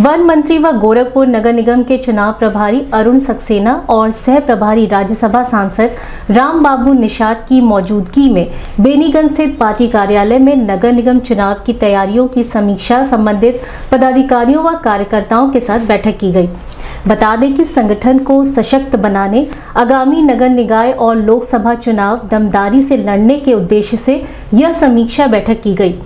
One मंत्री व गोरखपुर नगर निगम के चुनाव प्रभारी अरुण सक्सेना और सह प्रभारी राज्यसभा सांसद राम बाबू निषाद की मौजूदगी में बेनीगंज स्थित पार्टी कार्यालय में नगर निगम चुनाव की तैयारियों की समीक्षा संबंधित पदाधिकारियों व कार्यकर्ताओं के साथ बैठक की गई। बता दें कि संगठन को सशक्त बनाने, आगामी नगर निकाय और लोकसभा चुनाव दमदारी से लड़ने के उद्देश्य से यह समीक्षा बैठक की गई।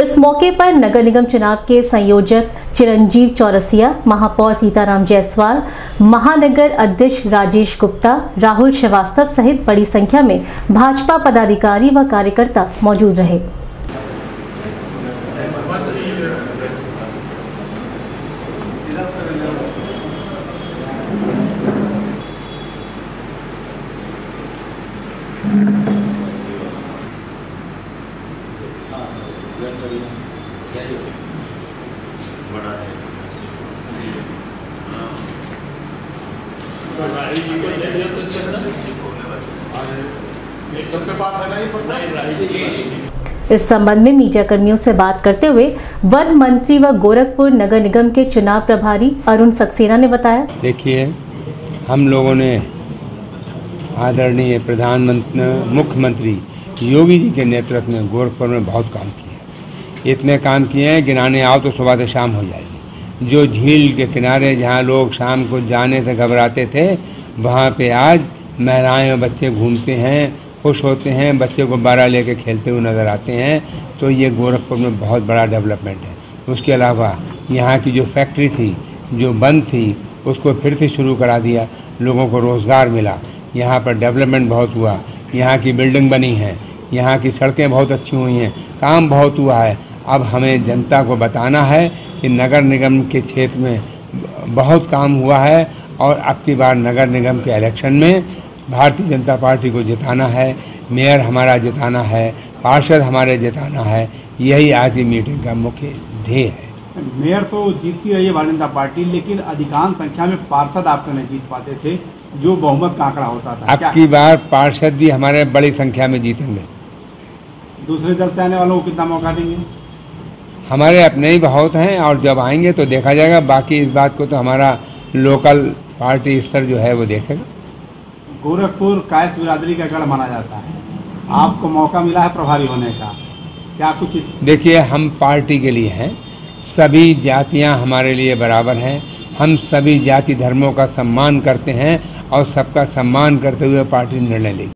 इस मौके पर नगर निगम चुनाव के संयोजक चिरंजीव चौरसिया, महापौर सीताराम जायसवाल, महानगर अध्यक्ष राजेश गुप्ता, राहुल श्रीवास्तव सहित बड़ी संख्या में भाजपा पदाधिकारी व कार्यकर्ता मौजूद रहे। बड़ा है सबके पास है ना ये पत्र इस संबंध में मीडिया कर्मियों से बात करते हुए वन मंत्री व गोरखपुर नगर निगम के चुनाव प्रभारी अरुण सक्सेना ने बताया। देखिए हम लोगों ने आदरणीय प्रधानमंत्री मुख्यमंत्री योगी जी के नेतृत्व में गोरखपुर में बहुत काम किए इतने काम किए हैं गिनाने आओ तो सुबह से शाम हो जाएगी। जो झील के किनारे जहाँ लोग शाम को जाने से घबराते थे, वहाँ पे आज महिलाएँ और बच्चे घूमते हैं, खुश होते हैं, बच्चे को बारह लेके खेलते हुए नज़र आते हैं। तो ये गोरखपुर में बहुत बड़ा डेवलपमेंट है। उसके अलावा यहाँ की जो फैक्ट्री थी, जो बंद थी, उसको फिर से शुरू करा दिया, लोगों को रोज़गार मिला। यहाँ पर डेवलपमेंट बहुत हुआ। यहाँ की बिल्डिंग बनी है। यहाँ की सड़कें बहुत अच्छी हुई हैं। काम बहुत हुआ है। अब हमें जनता को बताना है कि नगर निगम के क्षेत्र में बहुत काम हुआ है और अब की बार नगर निगम के इलेक्शन में भारतीय जनता पार्टी को जिताना है मेयर हमारा जिताना है पार्षद हमारे जिताना है यही आज की मीटिंग का मुख्य ध्येय है। मेयर तो जीतती रही है भारतीय जनता पार्टी लेकिन अधिकांश संख्या में पार्षद आपको नहीं जीत पाते थे जो बहुमत का आंकड़ा होता था। अब की बार पार्षद भी हमारे बड़ी संख्या में जीतेंगे। दूसरे दल से आने वालों को कितना मौका देंगे? हमारे अपने ही बहुत हैं और जब आएँगे तो देखा जाएगा बाकी इस बात को तो हमारा लोकल पार्टी स्तर जो है वो देखेगा। गोरखपुर कायस्थ बिरादरी का गढ़ माना जाता है। आपको मौका मिला है प्रभारी होने का। क्या कुछ इस देखिए हम पार्टी के लिए हैं। सभी जातियाँ हमारे लिए बराबर हैं। हम सभी जाति धर्मों का सम्मान करते हैं और सबका सम्मान करते हुए पार्टी निर्णय लेगी।